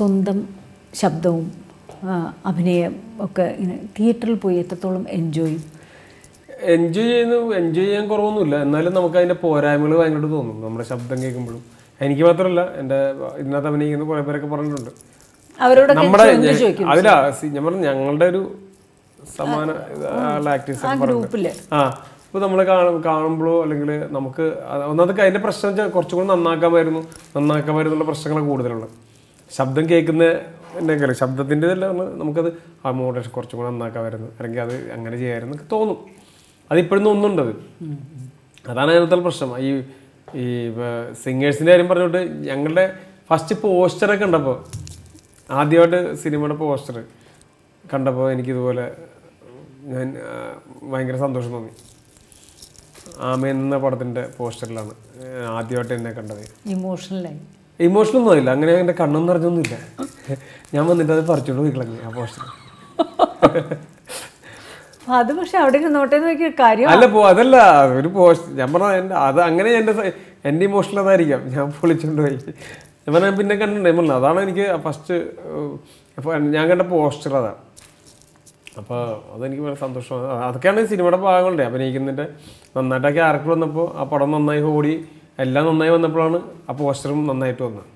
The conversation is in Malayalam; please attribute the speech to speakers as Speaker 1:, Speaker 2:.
Speaker 1: സ്വന്തം ശബ്ദവും അഭിനയം ഒക്കെ ഇങ്ങനെ തിയേറ്ററിൽ പോയി എത്രത്തോളം എൻജോയ്
Speaker 2: എൻജോയ് ചെയ്യുന്നു എൻജോയ് ചെയ്യാൻ കുറവൊന്നുമില്ല. എന്നാലും നമുക്ക് അതിന്റെ പോരായ്മകൾ ഭയങ്കരമായിട്ട് തോന്നും. നമ്മുടെ ശബ്ദം കേൾക്കുമ്പോഴും. എനിക്ക് മാത്രമല്ല എന്റെ ഇതിനകത്ത് അഭിനയിക്കുന്ന കുറേ പേരൊക്കെ പറഞ്ഞിട്ടുണ്ട്. നമ്മുടെ അതില ഞാൻ പറഞ്ഞു ഞങ്ങളുടെ ഒരു സമാന ആക്ടേഴ്സ് ആ ഇപ്പോൾ നമ്മൾ കാണും കാണുമ്പോഴോ അല്ലെങ്കിൽ നമുക്ക് ഒന്നാമത് അതിന്റെ പ്രശ്നം വെച്ചാൽ കുറച്ചും കൂടി നന്നാക്കാമായിരുന്നു. നന്നാക്കാമായിരുന്നുള്ള പ്രശ്നങ്ങൾ കൂടുതലുള്ളത്. ശബ്ദം കേൾക്കുന്ന എന്തെങ്കിലും ശബ്ദത്തിന്റെ ഇതെല്ലാം നമുക്കത് ആ മോഡേഷൻ കുറച്ചും കൂടി നന്നാക്കാമായിരുന്നു അല്ലെങ്കിൽ അത് അങ്ങനെ ചെയ്യാമായിരുന്നു എന്നൊക്കെ തോന്നും. അതിപ്പോഴും ഒന്നുണ്ടത് അത് അതാണ് അതിനകത്തുള്ള പ്രശ്നം. ഈ ഈ സിംഗേഴ്സിന്റെ കാര്യം പറഞ്ഞോട്ട് ഞങ്ങളുടെ ഫസ്റ്റ് പോസ്റ്ററൊക്കെ ഉണ്ടപ്പോൾ ആദ്യമായിട്ട് സിനിമയുടെ പോസ്റ്റർ കണ്ടപ്പോൾ എനിക്കിതുപോലെ ഞാൻ ഭയങ്കര സന്തോഷം തോന്നി. ആമേ എന്ന പടത്തിന്റെ പോസ്റ്ററിലാണ് ആദ്യമായിട്ട് എന്നെ കണ്ടത്.
Speaker 1: ഇമോഷണലായി
Speaker 2: ഇമോഷണൽ ഒന്നും ആയില്ല. അങ്ങനെ എന്റെ കണ്ണൊന്നും നിറഞ്ഞൊന്നുമില്ല. ഞാൻ വന്നിട്ട് അത് പറിച്ചോണ്ട് പോയി ആ
Speaker 1: അപ്പൊ അത് പക്ഷെ അവിടെ നോട്ടെ നോക്കിയ കാര്യം
Speaker 2: അല്ല പോ അതല്ല. ഒരു പോസ്റ്റ് ഞാൻ പറഞ്ഞ എന്റെ അത് അങ്ങനെ എന്റെ എന്റെ ഇമോഷണൽ അതായിരിക്കാം. ഞാൻ പൊളിച്ചോണ്ട് പോയി. ഞാൻ പറഞ്ഞ പിന്നെ കണ്ടിട്ടുണ്ട് ഞാൻ പറഞ്ഞു അതാണ് എനിക്ക് ഫസ്റ്റ് ഞാൻ കണ്ട പോസ്റ്റർ അതാണ് അപ്പോൾ അതെനിക്ക് വളരെ സന്തോഷമാണ്. അതൊക്കെയാണ് സിനിമയുടെ ഭാഗങ്ങളുണ്ട് അഭിനയിക്കുന്നതിന്റെ നന്നായിട്ട് ആ ക്യാരക്ടർ വന്നപ്പോൾ ആ പടം നന്നായി ഓടി എല്ലാം നന്നായി വന്നപ്പോഴാണ് ആ പോസ്റ്ററും നന്നായിട്ട് വന്നത്.